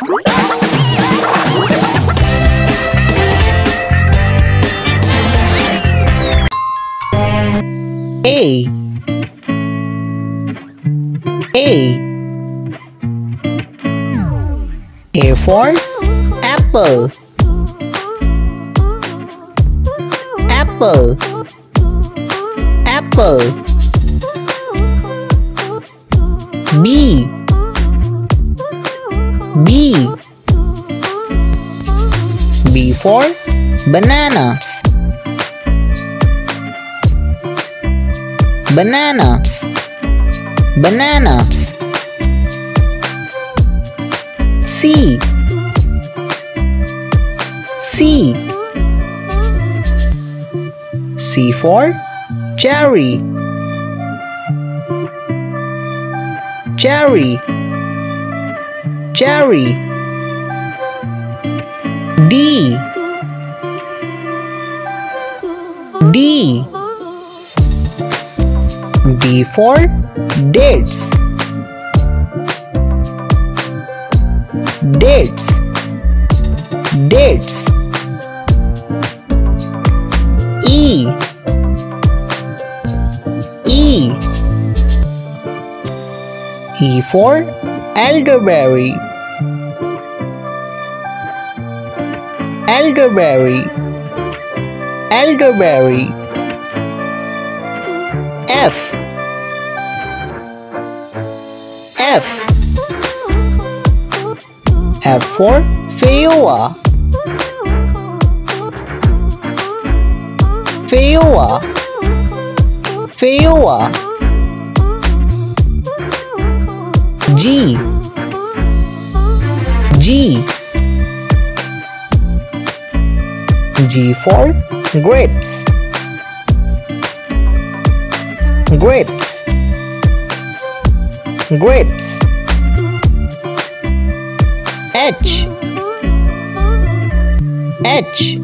A A A for apple. Apple. Apple. B B. B for bananas. Bananas. Bananas. C. C. C for cherry. Cherry cherry D. D. D for dates. Dates. Dates. E. E. E for elderberry elderberry. Elderberry. F. F. F for Feijoa Feijoa Feijoa G. G G for grapes. Grapes. Grapes. H. H.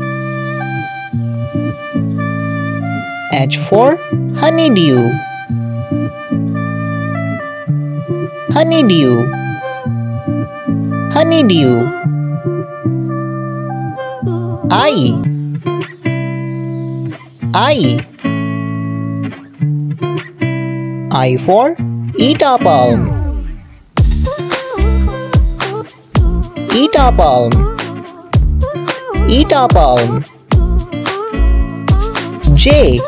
H for honeydew. Honeydew. Honeydew. I I. I for Ita palm Ita palm Ita palm J.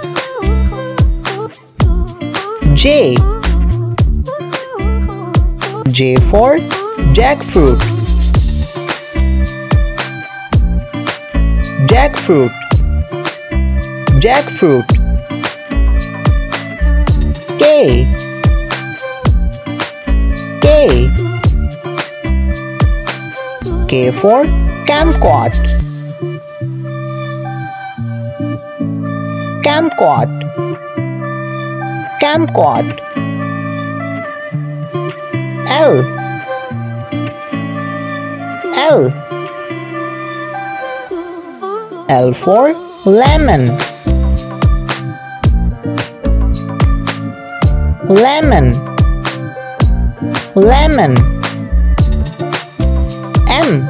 J. J for jackfruit. Jackfruit jackfruit K K K for kumquat kumquat kumquat L L L for lemon lemon. Lemon. M.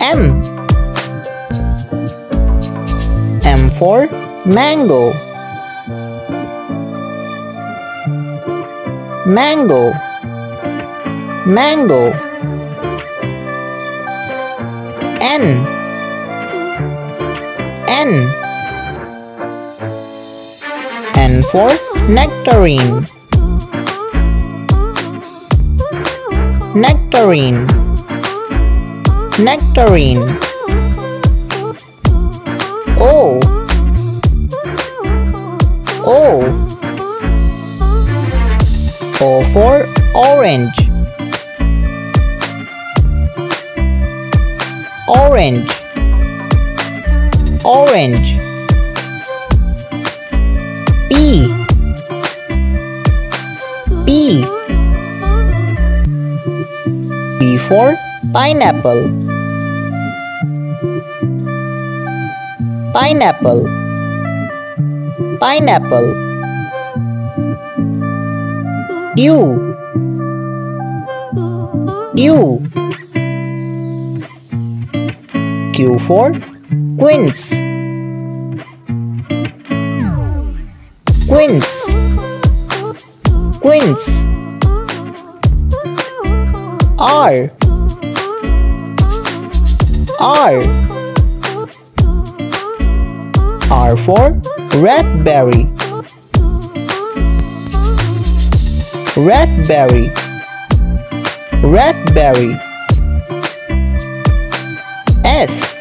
M. M for mango. Mango. Mango. N. N for nectarine. Nectarine. Nectarine. O. O. O for orange. Orange. Orange for pineapple. Pineapple. Pineapple. Q U Q for quince. Quince. Quince. R R. R for raspberry. Raspberry. Raspberry. S.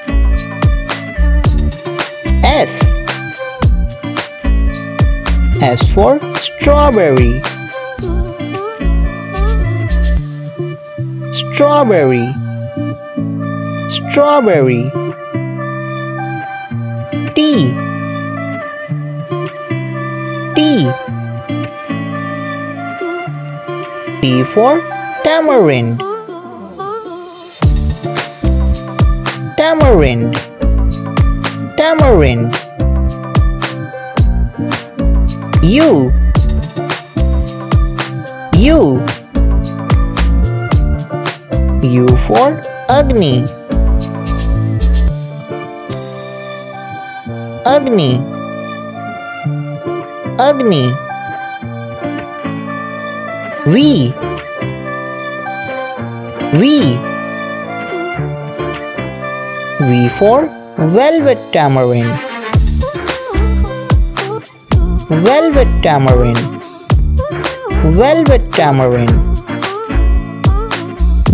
S. S for strawberry. Strawberry strawberry. T. T. T for tamarind. Tamarind. Tamarind. U. U. U for Ugni Ugni. Ugni. V. V. V for Velvet Tamarind. Velvet Tamarind. Velvet Tamarind.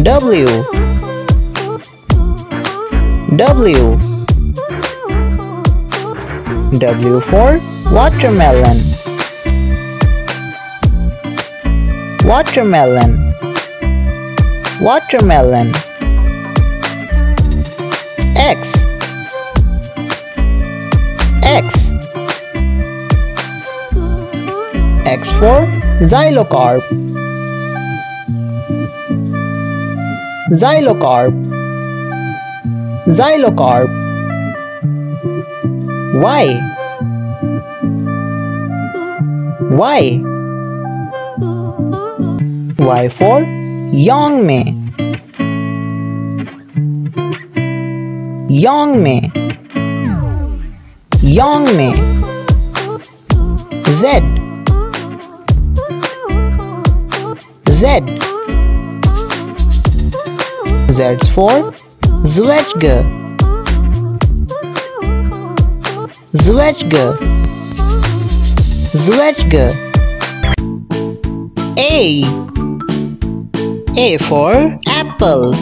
W. W W for Watermelon. Watermelon. Watermelon. X. X. X for Xylocarp. Xylocarp. Xylocarp Y Y Y for Yangmei Yangmei Yangmei Z. Z. Z's for Zwetschge Zwetschge Zwetschge A. A for apple.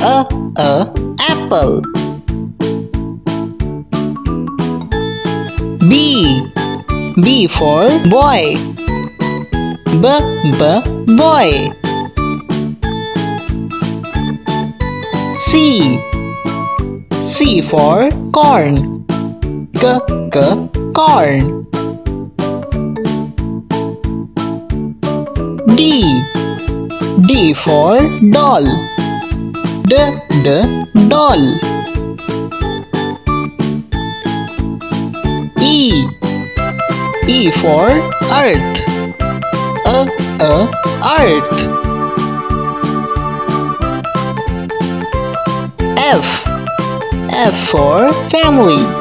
A A apple. B. B for boy. B B boy. C. C for corn G G corn. D D for doll. D D doll. E E for earth. A A earth. F F for family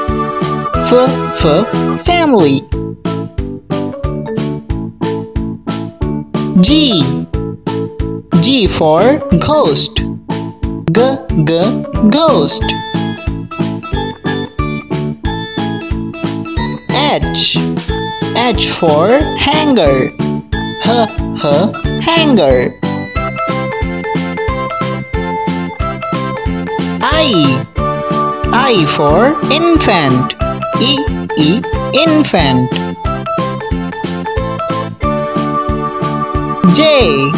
F F family. G. G for ghost. G G ghost. H. H for hanger. H H hanger. I. I for infant E E infant. J.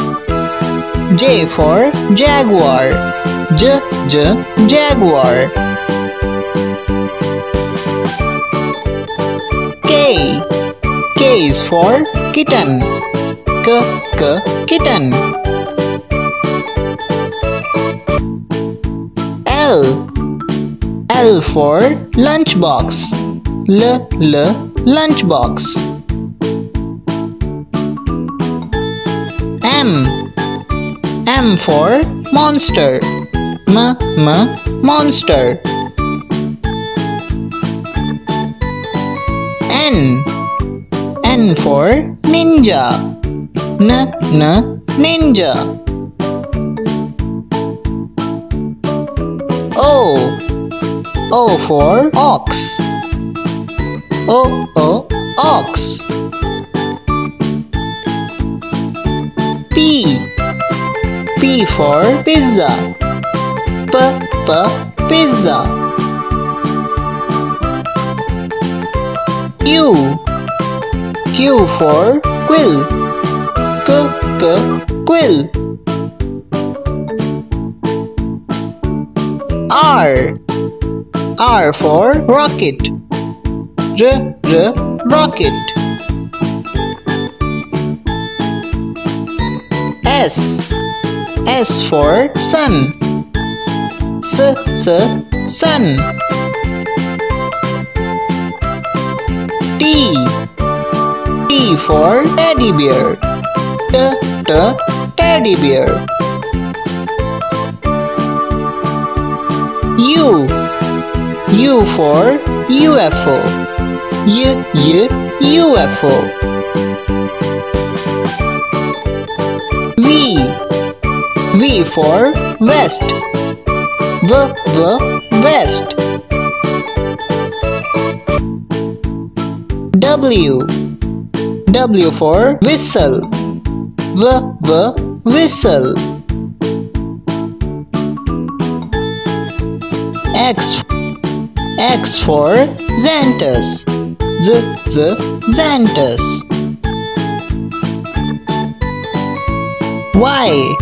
J for jaguar. J J jaguar. K. K is for kitten. K K kitten. L. L for lunchbox L L lunchbox M M for monster. M M monster. N N for ninja. N N ninja. O O for ox. O O ox. P P for pizza. P P pizza. Q Q for quill. K K quill. R R for rocket. R R rocket. S S for sun. S S sun. T T for teddy bear. T T teddy bear. U U for UFO. U U UFO. V V for West. V V West. W W for whistle. V V whistle. X X for Xantus. Z Z Xantus. Y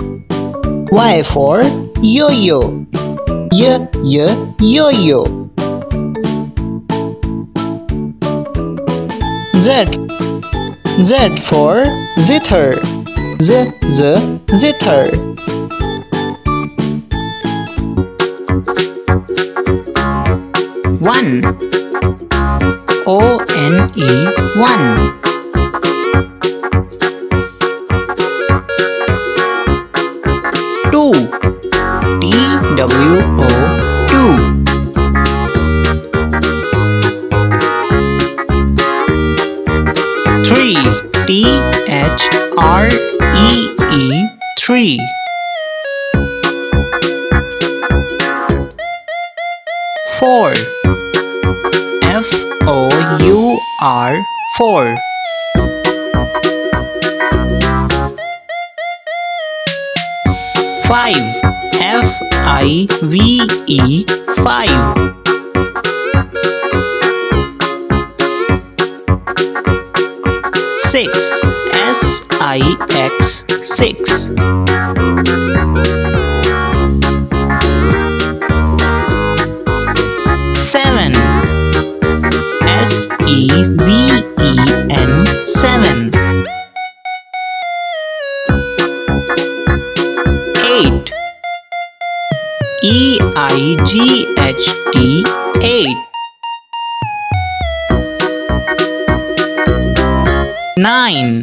Y for yo-yo. Y Y yo-yo. Z Z for zither. Z Z zither. One E O-N-E 1. Four. Five F I V E five. Six S I X six. Seven. Eight E I G H T eight. Nine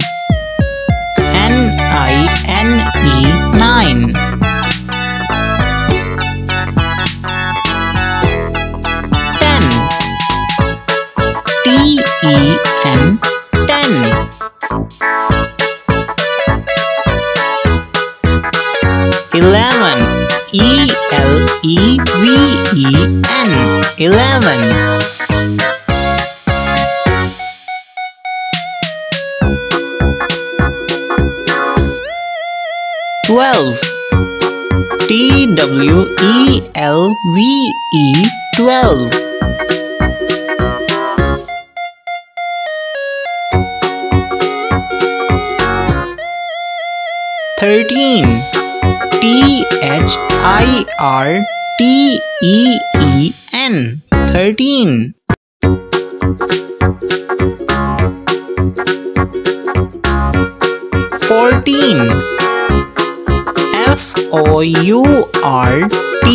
N I N E nine. L E V E N eleven. Twelve T W E L V E twelve. Thirteen T H I R T E E N thirteen. Fourteen F O U R T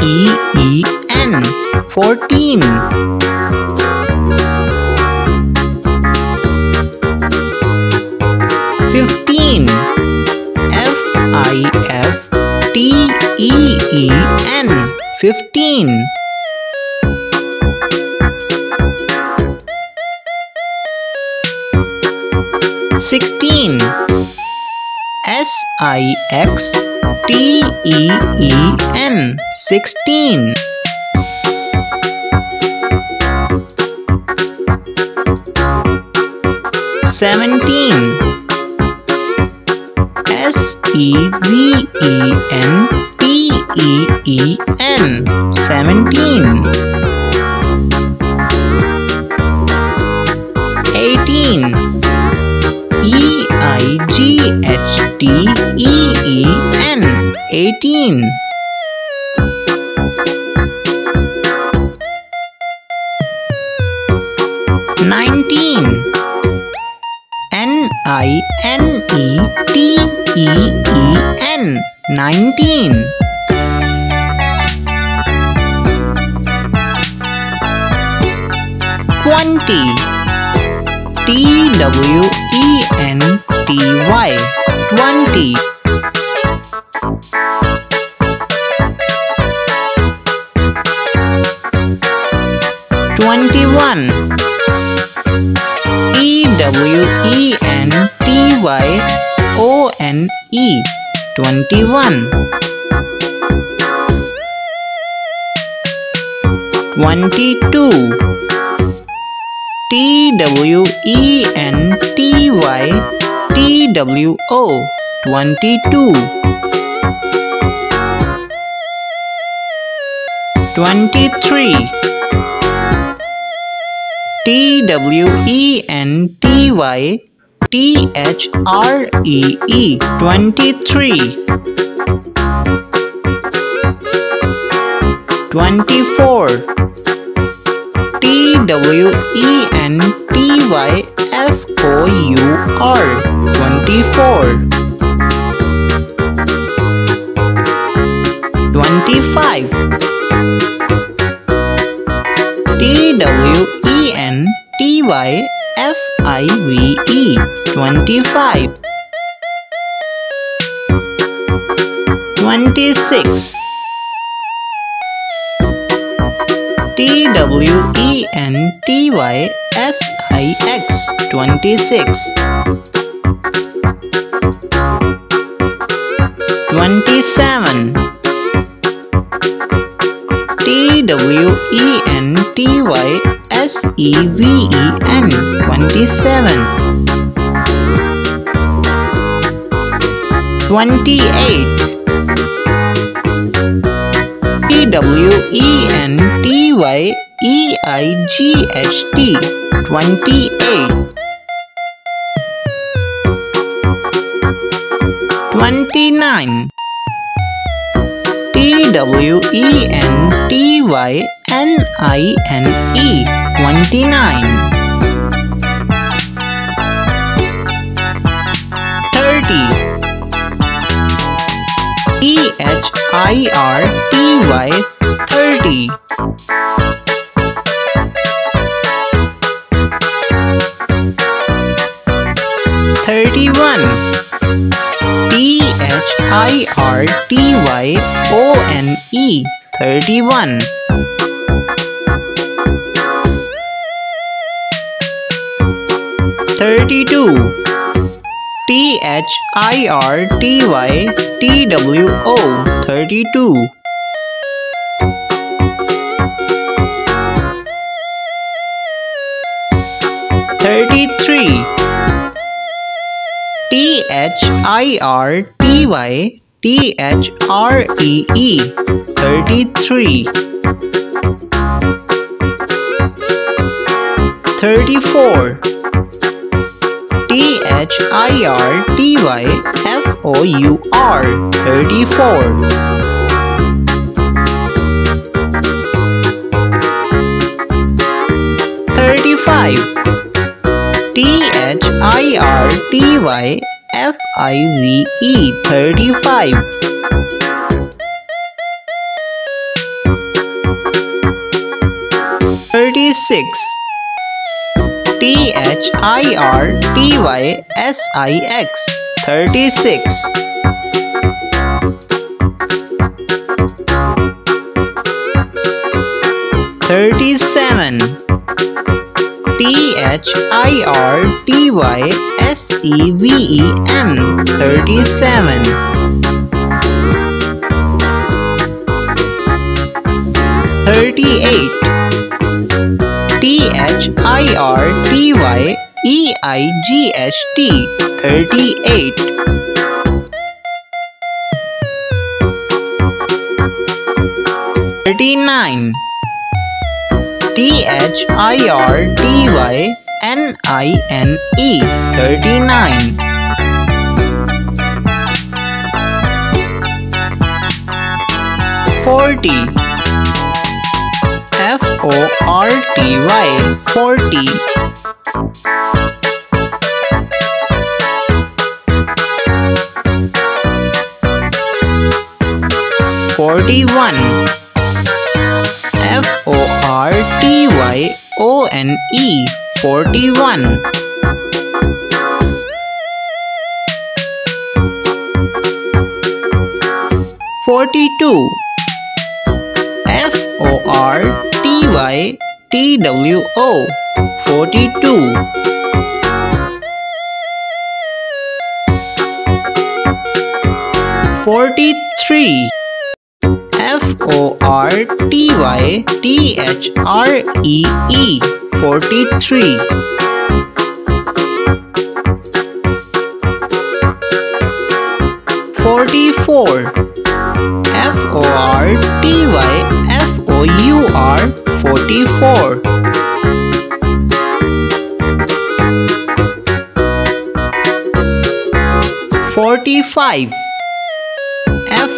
E E N fourteen. Fifteen F I F T E E N fifteen. Sixteen S I X T E E N sixteen. Seventeen S E V E N T E E N seventeen. Eighteen E I G H T E E N eighteen. Nineteen N I N E T E E N nineteen. Twenty T W E N T Y twenty. Twenty-one E W E N T Y O N E twenty-one. Twenty-two T W E N T Y T W O twenty-two. Twenty-three T W E N T Y T H R E E twenty three twenty four T W E N T Y F O U R twenty four twenty five T W E N T Y F IVE 25 26 TWENTYSIX. 26 27 W E N T Y S E V E N twenty seven twenty eight T W E N T Y E I G H T twenty eight twenty nine T W E N T Y N I N E twenty nine thirty. T H I R T Y thirty. thirty one T H I R T Y O N E thirty one thirty two T H I R T Y T W O thirty two thirty three T H I R T Y T H R E E thirty three thirty four T H I R T Y F O U R thirty four thirty five T H I R T Y F-I-V-E 35 36 T-H-I-R-T-Y-S-I-X. 36 37 T H I R T Y S E V E N. Thirty-seven. Thirty-eight. T H I R T Y E I G H T. Thirty-eight. Thirty-nine. T H I R T Y N I N E 39 40 F O R T Y 40 41 Y O N E. Forty-one. Forty-two. F O R T Y T W O. Forty-two. Forty-three. F O R T Y T H R E E 43 44 F O R T Y F O U R 44 45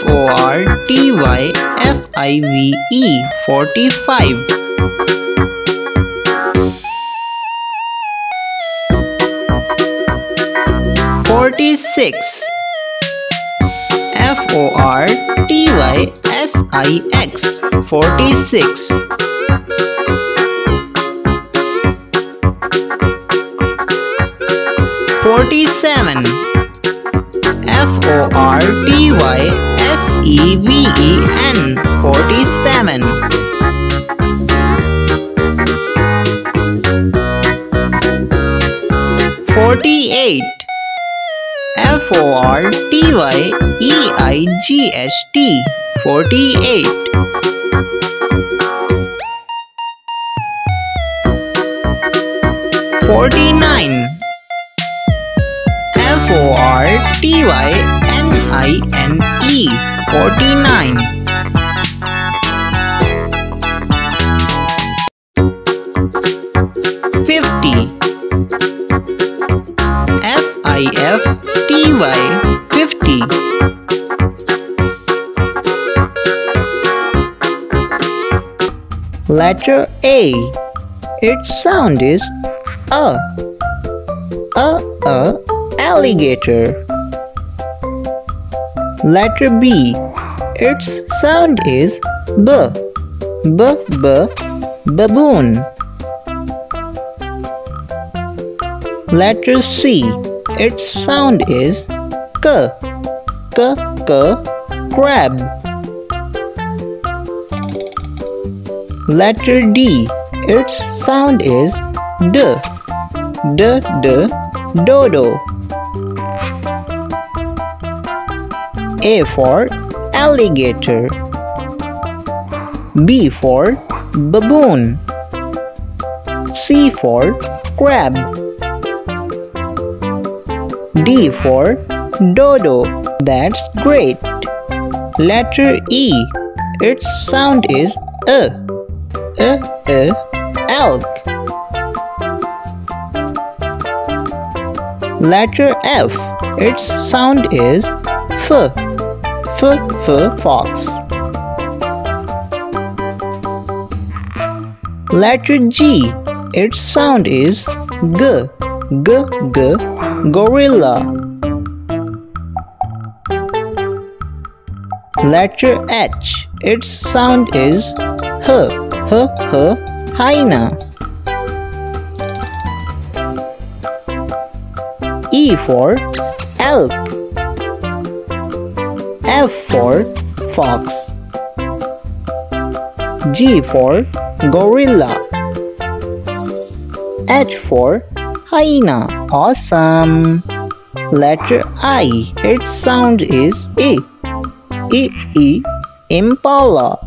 O R T Y F I V E 45 46 F O R T Y S I X 46 47 F O R T Y S E V E N 47 48 F O R T Y E I G H T 48 49 F E 49 50 F I F T Y 50 Letter A. Its sound is A. A A alligator. Letter B. Its sound is B. B B baboon. Letter C. Its sound is K. K K crab. Letter D. Its sound is D. D D dodo. A for alligator. B for baboon. C for crab. D for dodo. That's great. Letter E. Its sound is a. A a elk. Letter F. Its sound is f. F f fox. Letter G. Its sound is g. G g gorilla. Letter H. Its sound is h. H h hyena. E for elk. F for fox. G for gorilla. H for hyena. Awesome. Letter I. Its sound is E. E E impala.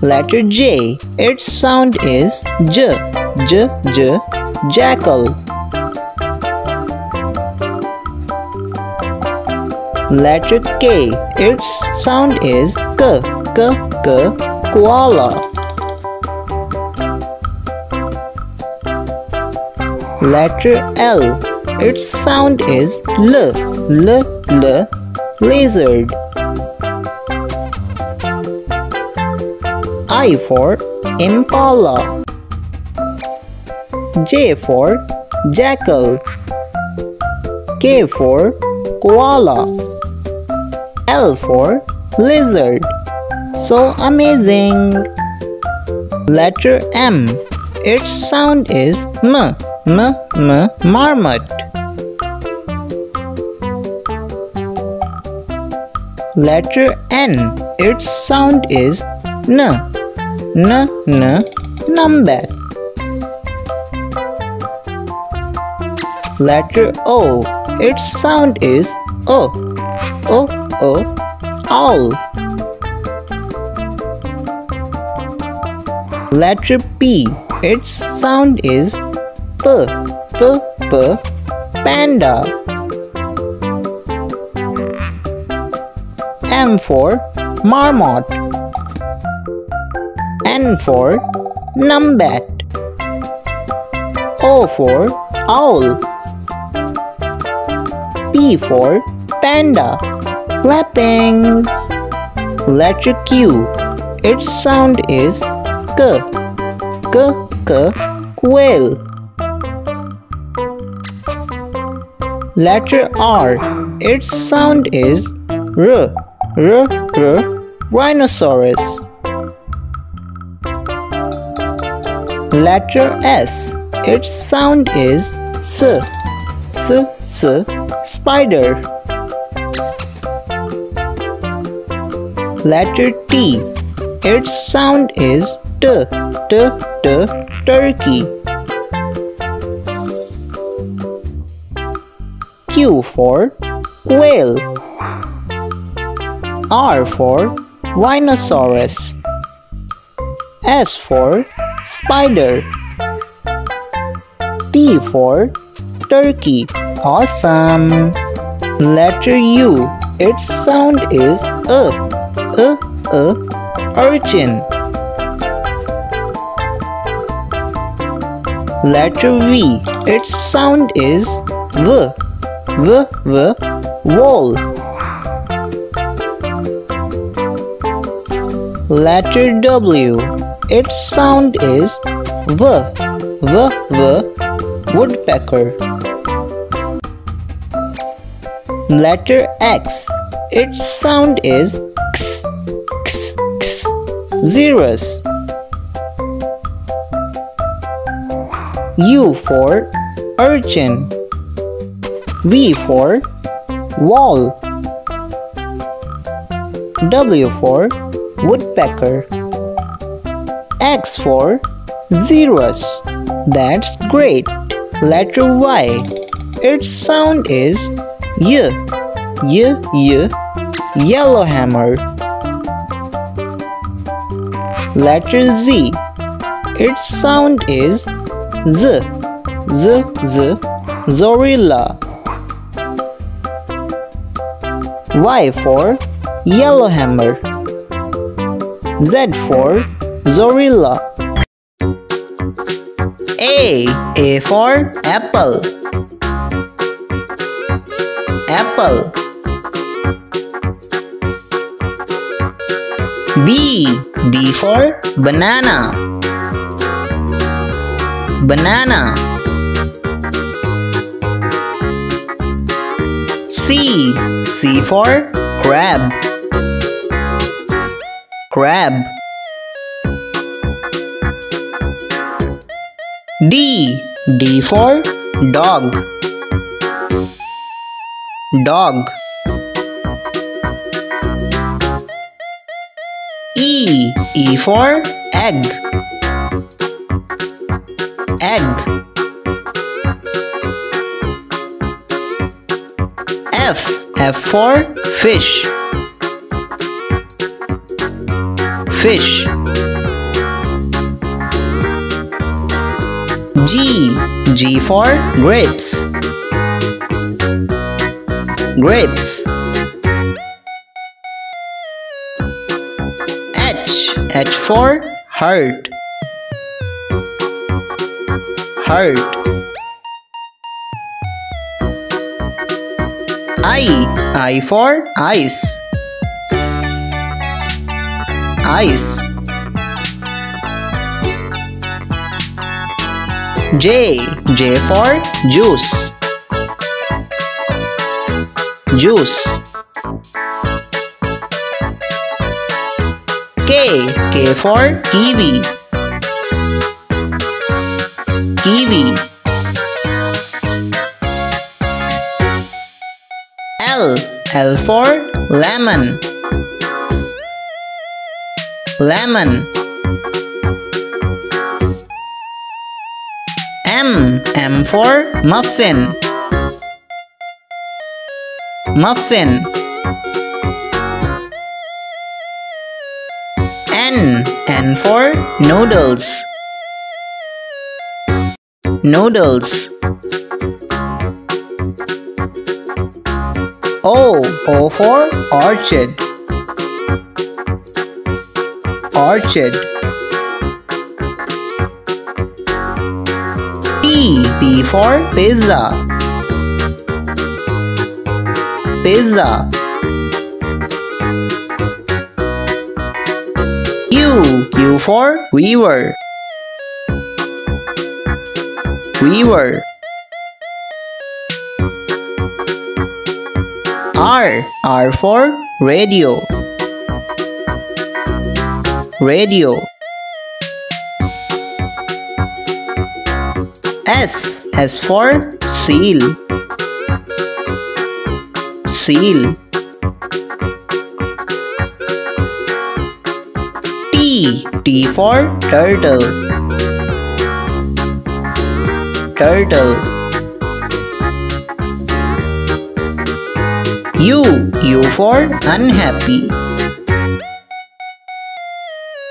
Letter J. Its sound is J. J J jackal. Letter K. Its sound is K. K K koala. Letter L. Its sound is L. L L lizard. I for impala. J for jackal. K for koala. L for lizard. So amazing. Letter M. Its sound is M. M. M. Marmot. Letter N. Its sound is N. N. N. Numbat. Letter O. Its sound is O. O. O. Owl. Letter P. Its sound is P. P. P. Panda. M for Marmot. N for Numbat. O for Owl. P for Panda. Clappings. Letter Q. Its sound is K. K. K. Quail. Letter R. Its sound is R. R. R. Rhinoceros. Letter S. Its sound is S. S. S. Spider. Letter T. Its sound is T. T. T. Turkey. Q for Quail. R for Rhinoceros. S for Spider. T for Turkey. Awesome. Letter U. Its sound is A. A. A. Urchin. Letter V. Its sound is V. V. V. Wall. Letter W. Its sound is V. V. V. Woodpecker. Letter X. Its sound is X. X. X. Xerus. U for urchin. V for wall. W for woodpecker. X for xerus. That's great. Letter Y. Its sound is Y. Y. Y. Yellowhammer. Letter Z. Its sound is Z. Z. Z. Zorilla. Y for Yellowhammer. Z for Zorilla. A. A for apple. Apple. B. B for banana. Banana. C. C for crab. Crab. D. D for dog. Dog. E. E for egg. Egg. F. F for fish. Fish. G. G for grapes. Grapes. H. H for heart. Heart. I. I for ice. Ice. J. J for juice. Juice. K. K for kiwi. Kiwi. L. L for lemon. Lemon. M. M for muffin. Muffin. N. N for noodles. Noodles. O. O for orchid. Orchid. P for pizza. Pizza. Q. Q for weaver. Weaver. R. R for radio. Radio. S. S for seal. Seal. T. T for turtle. Turtle. U. U for unhappy.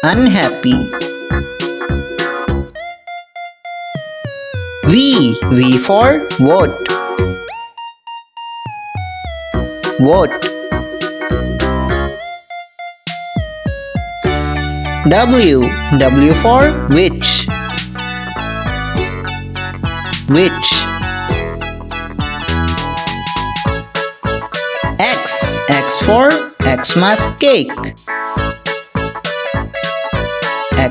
Unhappy. V. V for vote. Vote. W. W for witch? Witch? X. X for Xmas cake.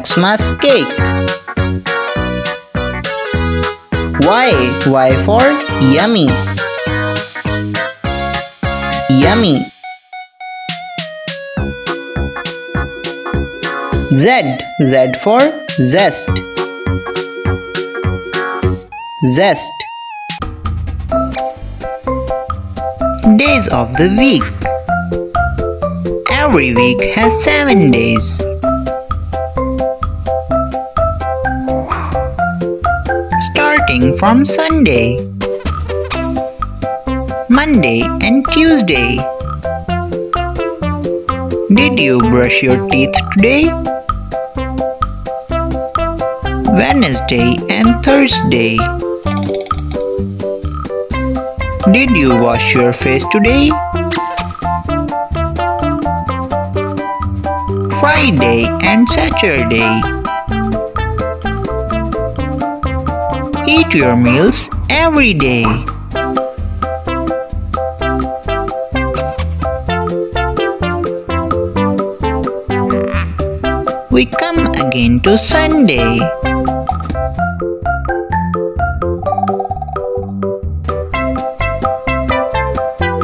Xmas cake. Y. Y for yummy. Yummy. Z. Z for zest. Zest. Days of the week. Every week has seven days. Starting from Sunday, Monday, and Tuesday. Did you brush your teeth today? Wednesday and Thursday. Did you wash your face today? Friday and Saturday. Eat your meals every day. We come again to Sunday.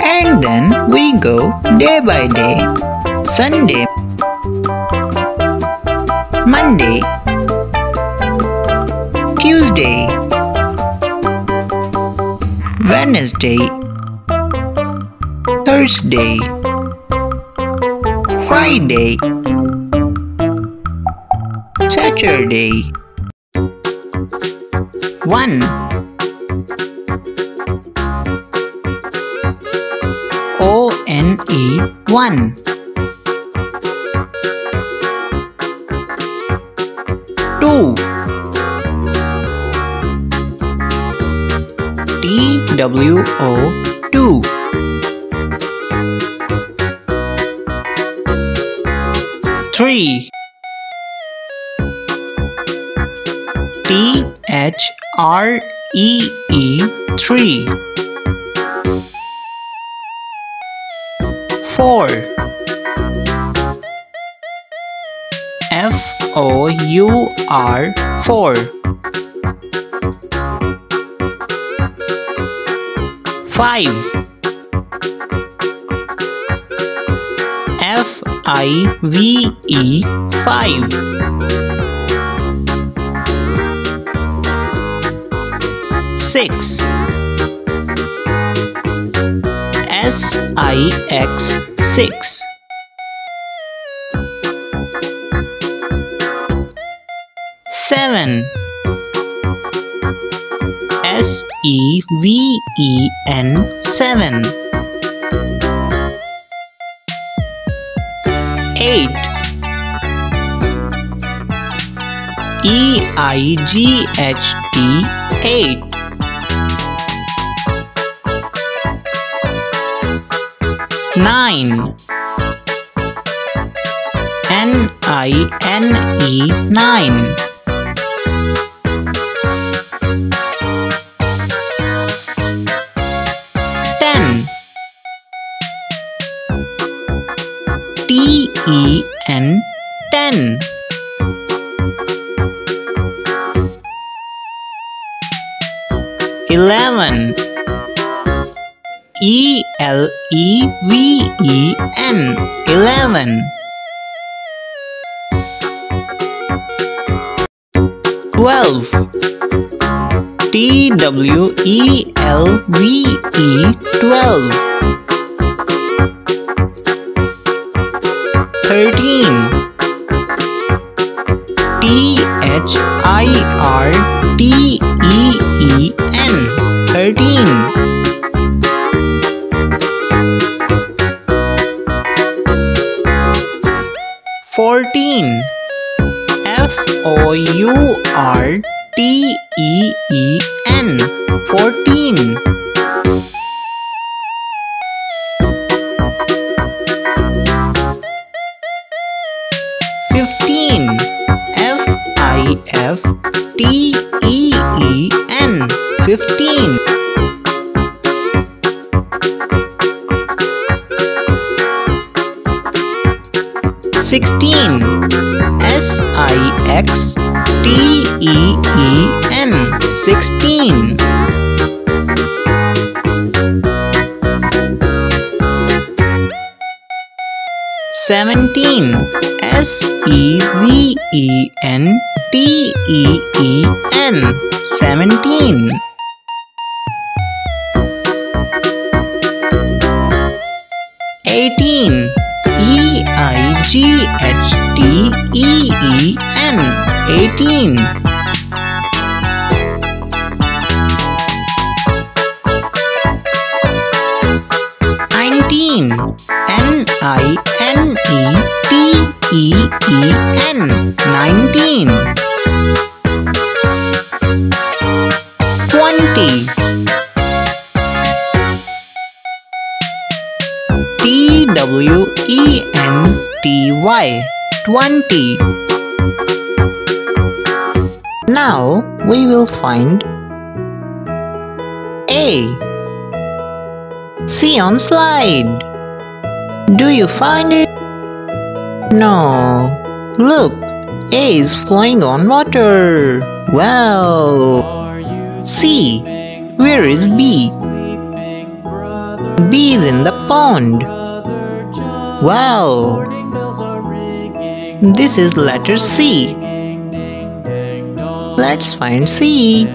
And then we go day by day. Sunday, Monday, Tuesday, Wednesday, Thursday, Friday, Saturday. 1 W o two. Three. T H R E E three. Four. F O U R four. 5 F I V E 5 6 S I X 6 7 S E V E N 7 8 E I G H T 8 9 N I N E 9 11 E L E V E N 11 12 T W E L V E 12 13 T H I R R T E E N 14 15 F I F T E E N 15 16 S I X T E E N 16 17 S E V E N T E E N 17 18 E I G H T E E N 18 19 N I N E T E E N. 19 20 T W E N T Y. 20 Now we will find A See on slide Do you find it? No Look A is flowing on water Wow C Where is B? B is in the pond. Wow! This is letter C. Let's find C.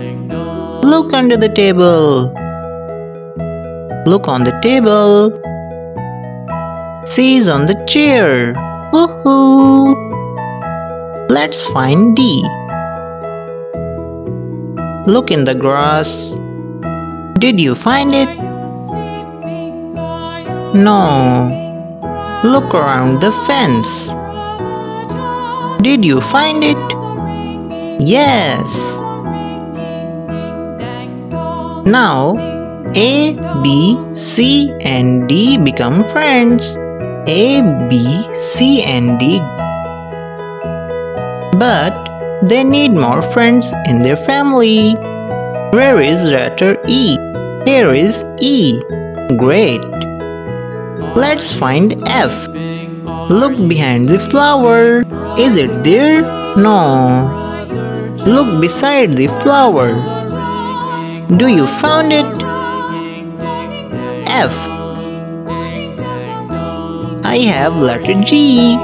Look under the table. Look on the table. C is on the chair. Woohoo! Let's find D. Look in the grass. Did you find it? No. Look around the fence. Did you find it? Yes. Now A, B, C and D become friends. A, B, C and D. But they need more friends in their family. Where is letter E? Here is E. Great. Let's find F. Look behind the flower. Is it there? No. Look beside the flower. Do you found it? F. I have letter G.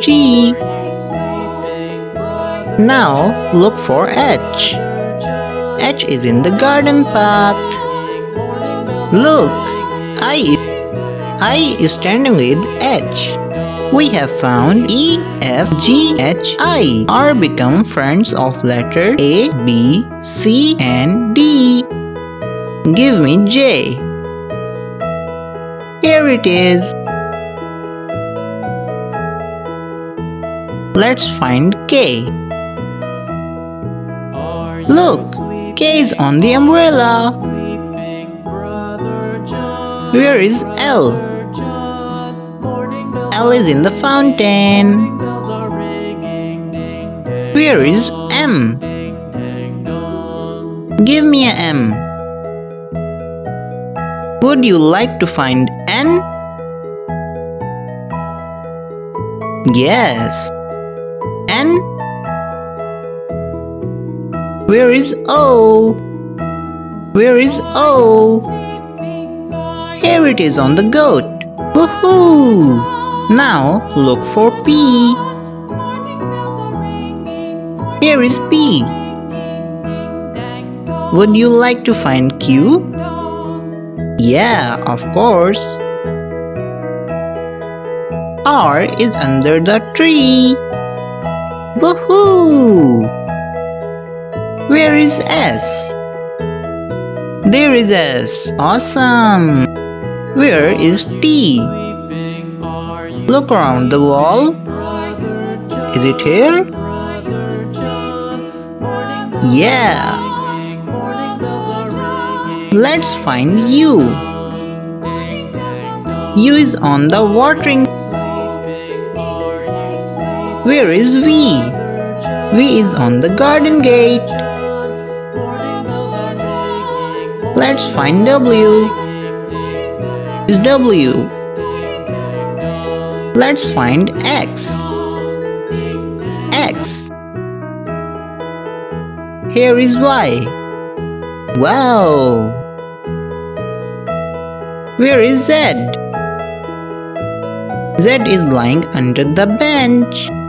G. Now look for H. H is in the garden path. Look, I, I is standing with H. We have found E, F, G, H, I are become friends of letter A, B, C and D. Give me J. Here it is. Let's find K. Look, K is on the umbrella. Where is L? L is in the fountain. Where is M? Give me a M. Would you like to find N? Yes. N? Where is O? Where is O? Here it is on the goat. Woohoo! Now look for P. Here is P. Would you like to find Q? Yeah, of course. R is under the tree. Woohoo! Where is S? There is S. Awesome! Where is T? Look around the wall. Is it here? Yeah. Let's find U. U is on the watering. Where is V? V is on the garden gate. Let's find W. Is W. Let's find X. X. Here is Y. Wow! Where is Z? Z is lying under the bench.